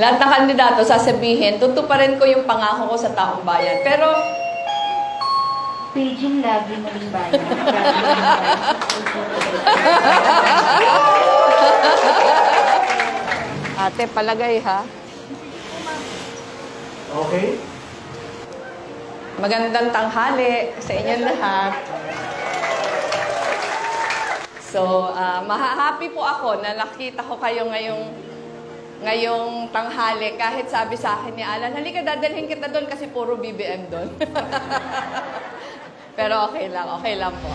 lahat ng kandidato sasabihin, tutuparin ko yung pangako ko sa taong bayan. Pero, Paging lagi maling bayan. Ate, palagay ha. Okay? Magandang tanghali sa inyong lahat. So, uh, maha-happy po ako na nakita ko kayo ngayong ngayong tanghali kahit sabi sa akin ni Alan, halika dadalhin kita doon kasi puro BBM doon. Pero okay lang, okay lang po.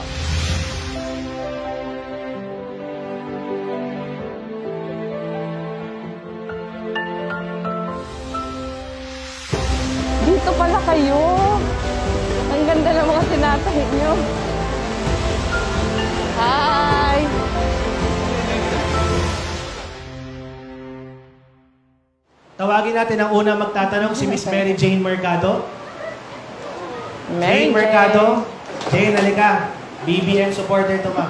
Dito pala kayo. Ang ganda ng mga tinatahi nyo. Hi! Tawagin natin ang unang magtatanong, si Miss Mary Jane Mercado. Mary Jane Mercado. Jane, halika. BBM supporter to, ma'am.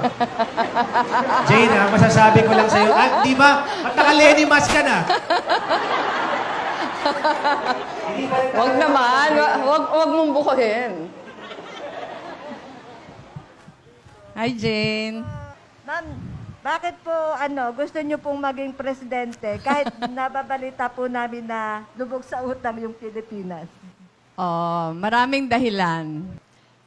Jane, ha, masasabi ko lang sa'yo. Ah, di ba? At naka-Lenny mask ka na. Wag naman. Wa- Wag, wag mong bukuhin. Hi, Jane. Ma'am, bakit po ano, gusto niyo pong maging presidente kahit nababalita po namin na lubog sa utang yung Pilipinas? Oh, maraming dahilan.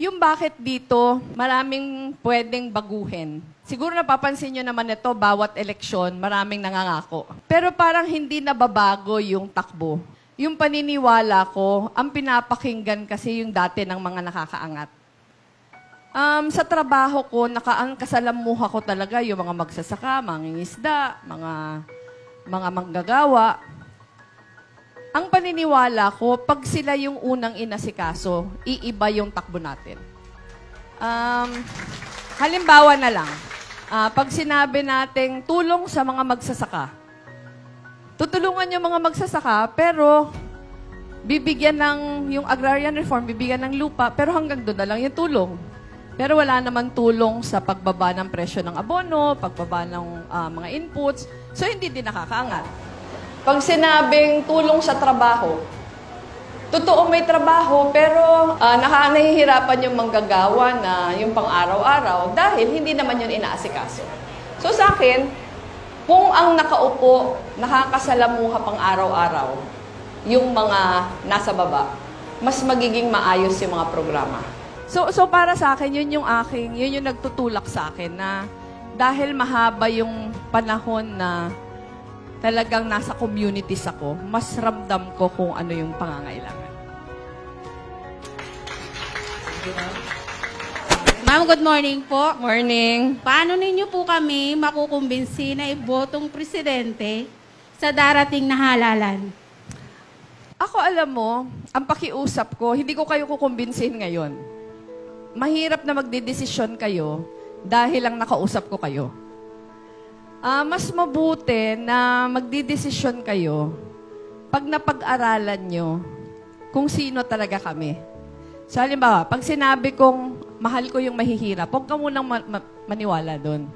Yung bakit dito, maraming pwedeng baguhin. Siguro napapansin nyo naman ito, bawat eleksyon, maraming nangangako. Pero parang hindi nababago yung takbo. Yung paniniwala ko, ang pinapakinggan kasi yung dati ng mga nakakaangat. Um, sa trabaho ko, nakaan kasalamuha ko talaga yung mga magsasaka, mangingisda, mga mga manggagawa. Ang paniniwala ko, pag sila yung unang inasikaso, iiba yung takbo natin. Um, halimbawa na lang, ah, pag sinabi nating tulong sa mga magsasaka, tutulungan yung mga magsasaka, pero bibigyan ng, yung agrarian reform, bibigyan ng lupa, pero hanggang doon na lang yung tulong. Pero wala naman tulong sa pagbaba ng presyo ng abono, pagbaba ng ah, mga inputs, so hindi din nakakaangat. Pag sinabing tulong sa trabaho, totoo may trabaho, pero uh, nahihirapan yung manggagawa na yung pang-araw-araw dahil hindi naman yun inaasikaso. So sa akin, kung ang nakaupo, nakakasalamuha pang araw-araw, yung mga nasa baba, mas magiging maayos yung mga programa. So, so para sa akin, yun yung aking, yun yung nagtutulak sa akin na dahil mahaba yung panahon na talagang nasa communities ako, mas ramdam ko kung ano yung pangangailangan. Ma'am, good morning po. Morning. Paano ninyo po kami makukumbinsi na ibotong presidente sa darating na halalan? Ako alam mo, ang pakiusap ko, hindi ko kayo kukumbinsin ngayon. Mahirap na magdidesisyon kayo dahil lang nakausap ko kayo. Ah, mas mabuti na magdidesisyon kayo pag napag-aralan nyo kung sino talaga kami. So, halimbawa, pag sinabi kong mahal ko yung mahihirap, huwag ka munang ma- ma- maniwala doon.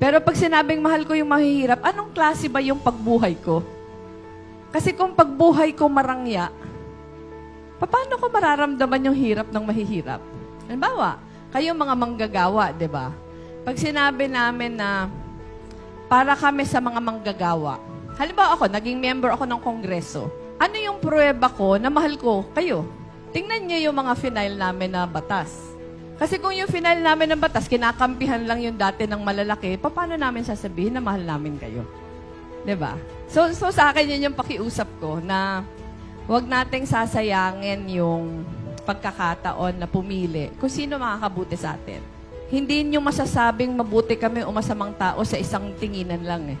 Pero pag sinabing mahal ko yung mahihirap, anong klase ba yung pagbuhay ko? Kasi kung pagbuhay ko marangya, paano ko mararamdaman yung hirap ng mahihirap? Halimbawa, kayo mga manggagawa, di ba? Pag sinabi namin na para kami sa mga manggagawa, halimbawa ako, naging member ako ng kongreso, ano yung pruweba ko na mahal ko kayo? Tingnan niyo yung mga final namin na batas. Kasi kung yung final namin ng batas, kinakampihan lang yung dati ng malalaki, paano namin sasabihin na mahal namin kayo? ba? So, so sa akin yun yung pakiusap ko na wag nating sasayangin yung pagkakataon na pumili kung sino makakabuti sa atin. Hindi nyo masasabing mabuti kami o masamang tao sa isang tinginan lang eh.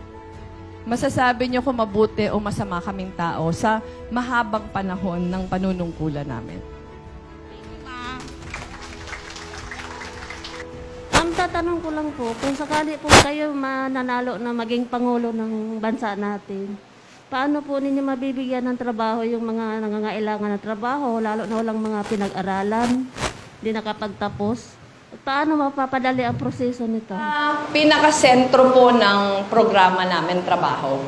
Masasabi nyo kung mabuti o masama kaming tao sa mahabang panahon ng panunungkulan namin. Ang tatanong ko lang po, kung sakali po kayo mananalo na maging pangulo ng bansa natin, paano po ninyo mabibigyan ng trabaho yung mga nangangailangan ng trabaho, lalo na walang mga pinag-aralan, hindi nakapagtapos? Paano mapapadali ang proseso nito? Ah, pinakasentro po ng programa namin trabaho.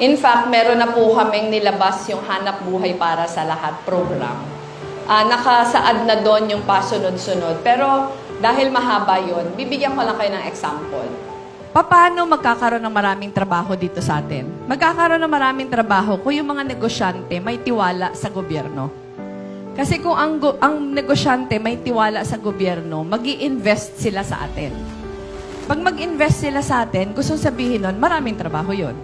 In fact, meron na po kaming nilabas yung hanap buhay para sa lahat program. Ah, nakasaad na doon yung pasunod-sunod. Pero dahil mahaba yon, bibigyan ko lang kayo ng example. Paano magkakaroon ng maraming trabaho dito sa atin? Magkakaroon ng maraming trabaho kung yung mga negosyante may tiwala sa gobyerno. Kasi kung ang, ang negosyante may tiwala sa gobyerno, mag invest sila sa atin. Pag mag-invest sila sa atin, gusto sabihin nun, maraming trabaho yon.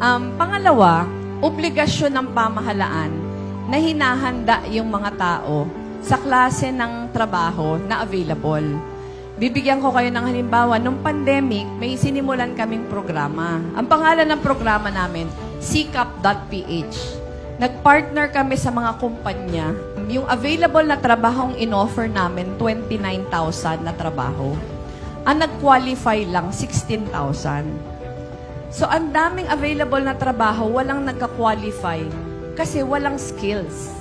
Um, pangalawa, obligasyon ng pamahalaan na hinahanda yung mga tao sa klase ng trabaho na available. Bibigyan ko kayo ng halimbawa, nung pandemic, may sinimulan kaming programa. Ang pangalan ng programa namin, sikap.ph. Nagpartner kami sa mga kumpanya. Yung available na trabahong in-offer namin, 29,000 na trabaho. Ang nag-qualify lang, 16,000. So, ang daming available na trabaho, walang nagka-qualify kasi walang skills.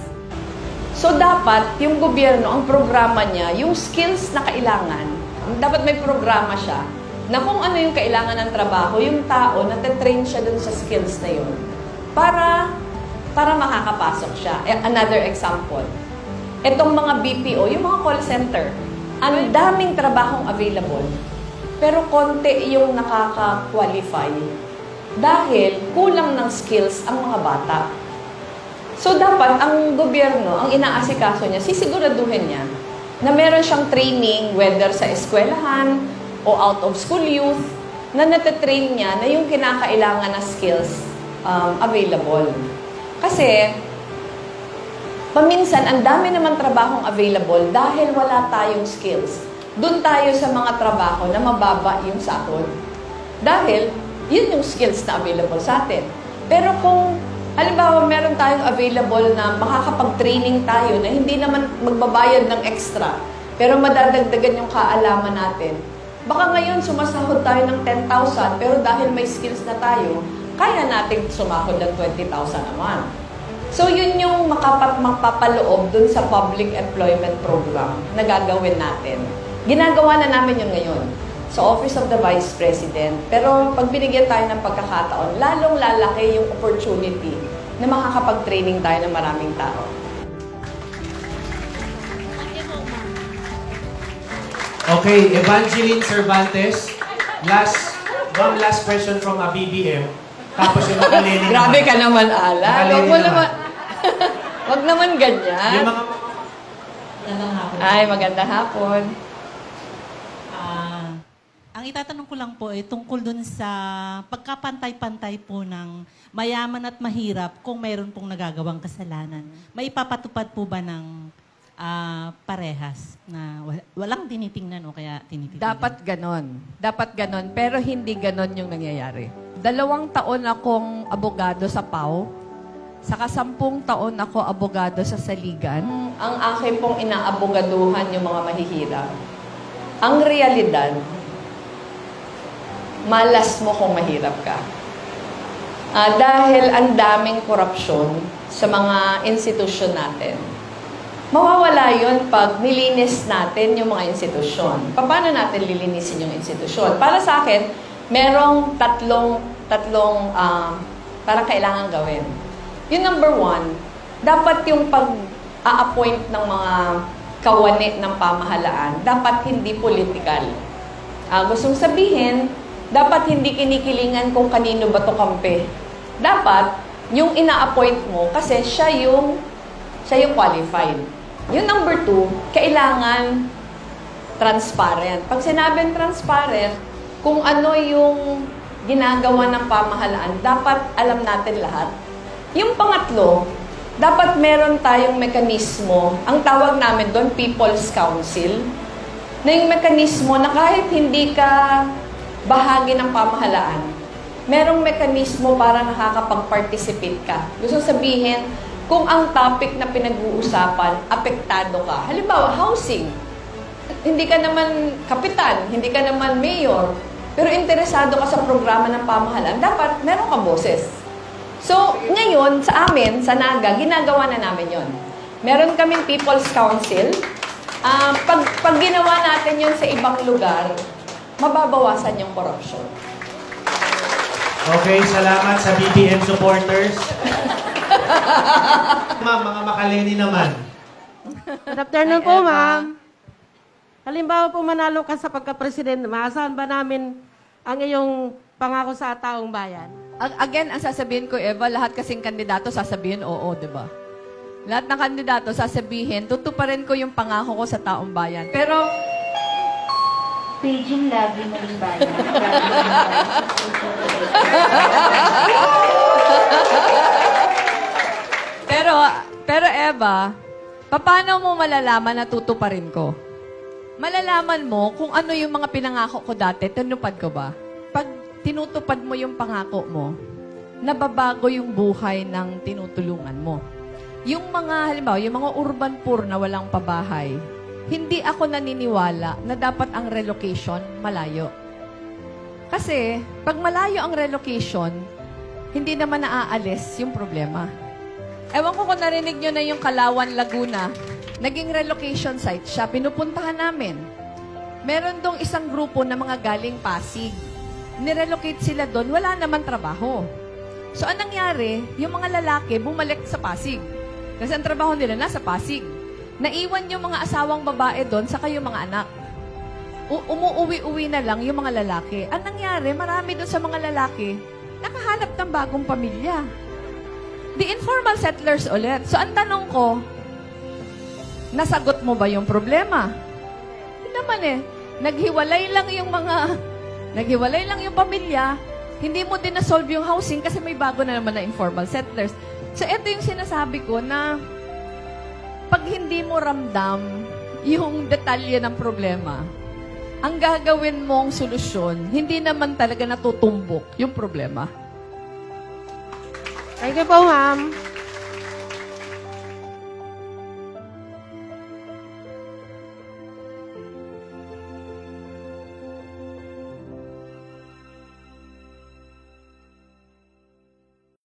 So, dapat yung gobyerno, ang programa niya, yung skills na kailangan, dapat may programa siya na kung ano yung kailangan ng trabaho, yung tao, natatrain siya dun sa skills na yun para para makakapasok siya. Eh, Another example, itong mga BPO, yung mga call center, ang daming trabahong available, pero konti yung nakaka-qualify dahil kulang ng skills ang mga bata. So dapat ang gobyerno, ang inaasikaso niya, sisiguraduhin niya na meron siyang training whether sa eskwelahan o out of school youth na natatrain niya na yung kinakailangan na skills um, available. Kasi paminsan ang dami naman trabahong available dahil wala tayong skills. Doon tayo sa mga trabaho na mababa yung sahod. Dahil yun yung skills na available sa atin. Pero kung Halimbawa, meron tayong available na makakapag-training tayo na hindi naman magbabayad ng extra, pero madadagdagan yung kaalaman natin. Baka ngayon sumasahod tayo ng 10,000, pero dahil may skills na tayo, kaya nating sumahod ng 20,000 a month. So, yun yung makapat mapapaloob dun sa public employment program na gagawin natin. Ginagawa na namin yun ngayon sa Office of the Vice President. Pero pag binigyan tayo ng pagkakataon, lalong lalaki yung opportunity na makakapag-training tayo ng maraming tao. Okay, Evangeline Cervantes. Last, one last question from a BBM. Tapos yung naman. Grabe ka naman, Ala. Huwag mo naman. naman. Huwag naman ganyan. Yung mga. Ay, magandang hapon. Ang itatanong ko lang po ay tungkol dun sa pagkapantay-pantay po ng mayaman at mahirap kung mayroon pong nagagawang kasalanan. May ipapatupad po ba ng ah, parehas na wa- walang tinitingnan o kaya tinitingnan? Dapat ganon. Dapat ganon. Pero hindi ganon yung nangyayari. Dalawang taon akong abogado sa PAO. Saka sampung taon ako abogado sa Saligan. Ang akin pong inaabogaduhan yung mga mahihirap. Ang realidad, malas mo kung mahirap ka. Ah, dahil ang daming korupsyon sa mga institusyon natin. Mawawala yon pag nilinis natin yung mga institusyon. Paano natin lilinisin yung institusyon? Para sa akin, merong tatlong, tatlong ah, parang kailangan gawin. Yung number one, dapat yung pag-a-appoint ng mga kawani ng pamahalaan, dapat hindi political. Ah, gustong sabihin, dapat hindi kinikilingan kung kanino ba to kampe. Dapat, yung ina-appoint mo, kasi siya yung, siya yung qualified. Yung number two, kailangan transparent. Pag sinabing transparent, kung ano yung ginagawa ng pamahalaan, dapat alam natin lahat. Yung pangatlo, dapat meron tayong mekanismo, ang tawag namin doon, People's Council, na yung mekanismo na kahit hindi ka bahagi ng pamahalaan, merong mekanismo para nakakapag-participate ka. Gusto sabihin, kung ang topic na pinag-uusapan, apektado ka. Halimbawa, housing. Hindi ka naman kapitan, hindi ka naman mayor, pero interesado ka sa programa ng pamahalaan, dapat meron ka boses. So, ngayon, sa amin, sa Naga, ginagawa na namin yon. Meron kaming People's Council. Ah, pag, pag ginawa natin yon sa ibang lugar, mababawasan yung corruption. Okay, salamat sa BBM supporters. Ma'am, mga makaleni naman. Good afternoon po, ma'am. Halimbawa po manalo ka sa pagka-presidente, maasahan ba namin ang iyong pangako sa taong bayan? Ag- Again, ang sasabihin ko, Eva, lahat kasing kandidato sasabihin oo, di ba? Lahat ng kandidato sasabihin, tutuparin ko yung pangako ko sa taong bayan. Pero, Paging. Lovely Malimbayan. pero, pero Eva, paano mo malalaman na tutuparin ko? Malalaman mo kung ano yung mga pinangako ko dati, tinupad ko ba? Pag tinutupad mo yung pangako mo, nababago yung buhay ng tinutulungan mo. Yung mga, halimbawa, yung mga urban poor na walang pabahay, hindi ako naniniwala na dapat ang relocation malayo. Kasi, pag malayo ang relocation, hindi naman naaalis yung problema. Ewan ko kung narinig nyo na yung Kalawan, Laguna. Naging relocation site siya. Pinupuntahan namin. Meron dong isang grupo na mga galing Pasig. Nirelocate sila doon, wala naman trabaho. So, anong nangyari? Yung mga lalaki bumalik sa Pasig. Kasi ang trabaho nila nasa Pasig. Naiwan yung mga asawang babae doon, saka yung mga anak. U- umuuwi-uwi na lang yung mga lalaki. Ang nangyari, marami doon sa mga lalaki, nakahanap ng bagong pamilya. The informal settlers ulit. So, ang tanong ko, nasagot mo ba yung problema? Hindi naman eh. Naghiwalay lang yung mga, naghiwalay lang yung pamilya, hindi mo din na-solve yung housing kasi may bago na naman na informal settlers. So, ito yung sinasabi ko na pag hindi mo ramdam yung detalye ng problema, ang gagawin mong solusyon, hindi naman talaga natutumbok yung problema. Thank you po, ma'am.